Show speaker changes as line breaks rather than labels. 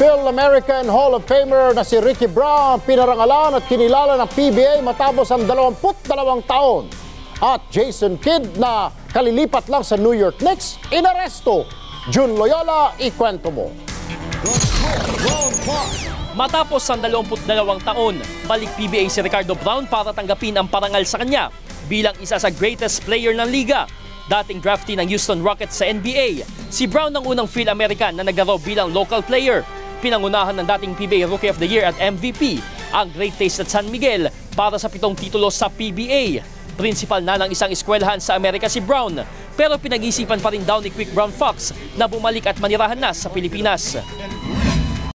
Phil-American Hall of Famer na si Ricky Brown pinarangalan at kinilala ng PBA matapos ang 22 taon. At Jason Kidd na kalilipat lang sa New York Knicks, inaresto. Jun Loyola, ikwento mo.
Matapos ang 22 taon, balik PBA si Ricardo Brown para tanggapin ang parangal sa kanya bilang isa sa greatest player ng liga. Dating draftee ng Houston Rockets sa NBA, si Brown ang unang Phil-American na naglaro bilang local player. Pinangunahan ng dating PBA Rookie of the Year at MVP ang Great Taste at San Miguel para sa pitong titulo sa PBA. Principal na ng isang eskwelahan sa Amerika si Brown, pero pinag-isipan pa rin daw ni Quick Brown Fox na bumalik at manirahan na sa Pilipinas.